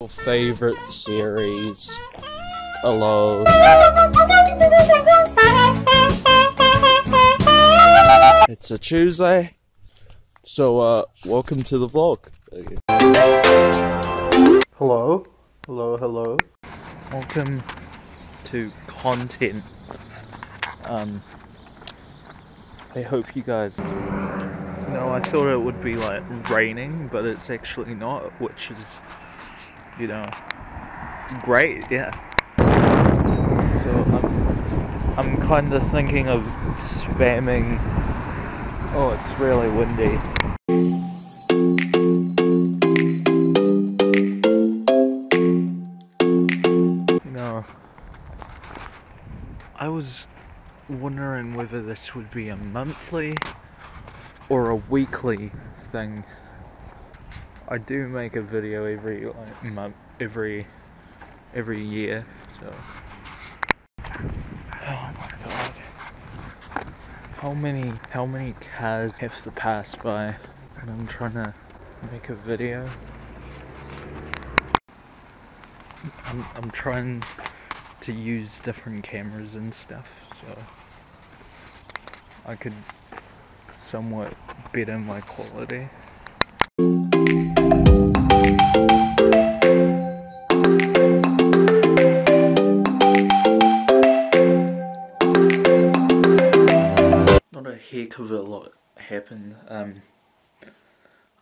Your favorite series. Hello. It's a Tuesday. So, uh, welcome to the vlog. Hello. Hello, hello. Welcome to content. Um, I hope you guys. No, I thought it would be like raining, but it's actually not, which is, you know, great, yeah. So I'm, I'm kind of thinking of spamming. Oh, it's really windy. You know, I was wondering whether this would be a monthly or a weekly thing. I do make a video every like month, every every year, so. Oh my god. How many how many cars have to pass by and I'm trying to make a video? I'm I'm trying to use different cameras and stuff, so I could somewhat better my quality. Of a lot happen. Um,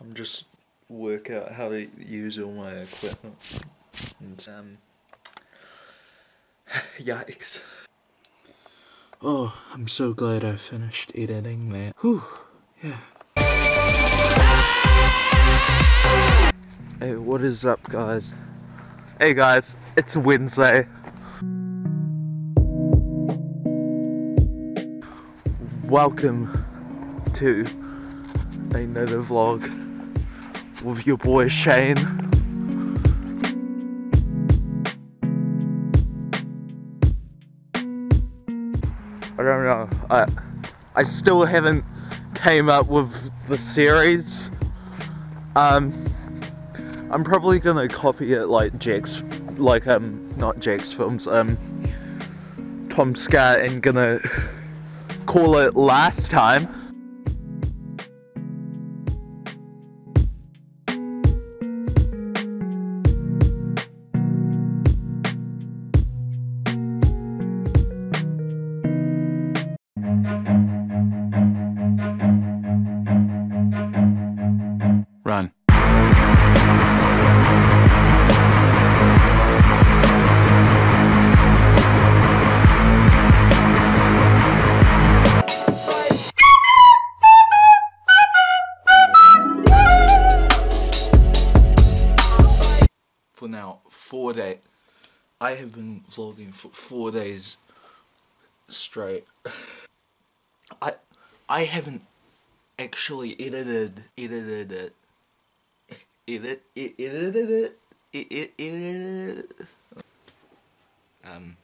I'm just work out how to use all my equipment. And, um, yikes. Oh, I'm so glad I finished editing that. Whew, yeah. Hey, what is up, guys? Hey, guys, it's Wednesday. Welcome to another vlog with your boy Shane. I don't know. I I still haven't came up with the series. Um I'm probably gonna copy it like Jack's like um not JacksFilms, um Tom Scott and gonna call it last time. Run. Now four days. I have been vlogging for four days straight. I I haven't actually edited edited it. Edit it edited it. It, it, edited it. Um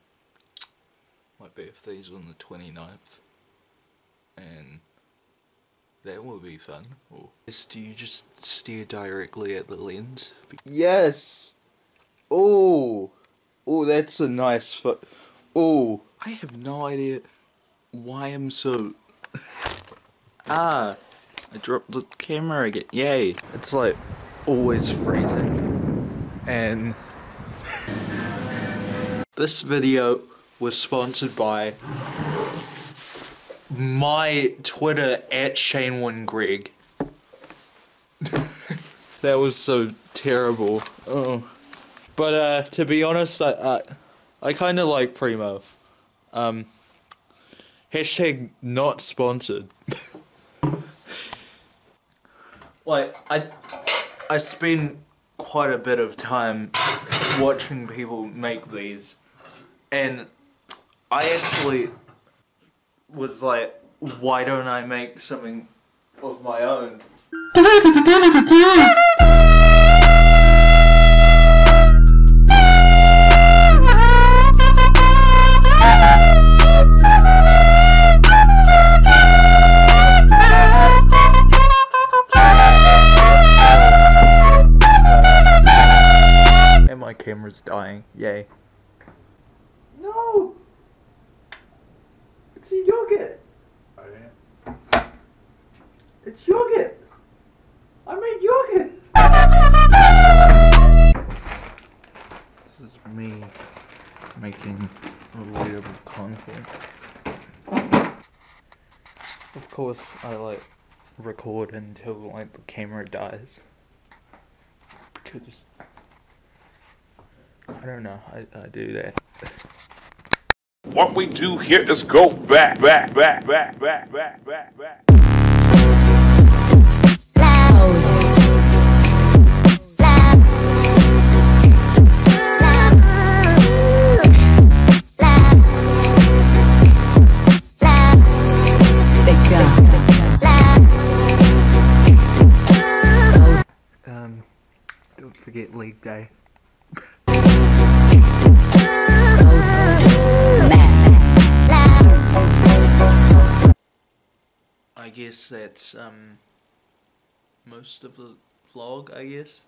my birthday's on the 29th and that will be fun. Or yes, do you just stare directly at the lens? Yes. Oh. Oh, that's a nice foot. Oh. I have no idea why I'm so. ah. I dropped the camera again. Yay. It's like always freezing. And. this video was sponsored by my Twitter at Shane One Greg. that was so terrible. Oh, but uh, to be honest, I I, I kind of like Primo. Um, hashtag not sponsored. like I, I spend quite a bit of time watching people make these, and I actually was like, why don't I make something of my own? my dying. Yay. No! It's a yogurt! It's yogurt! I made yogurt! This is me making relatable content. Of course, I like record until like the camera dies. Because I don't know, I, I do that. What we do here is go back, back, back, back, back, back, back, back. Um, don't forget league day. I guess that's um most of the vlog, I guess.